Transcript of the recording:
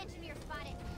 engineer spotted.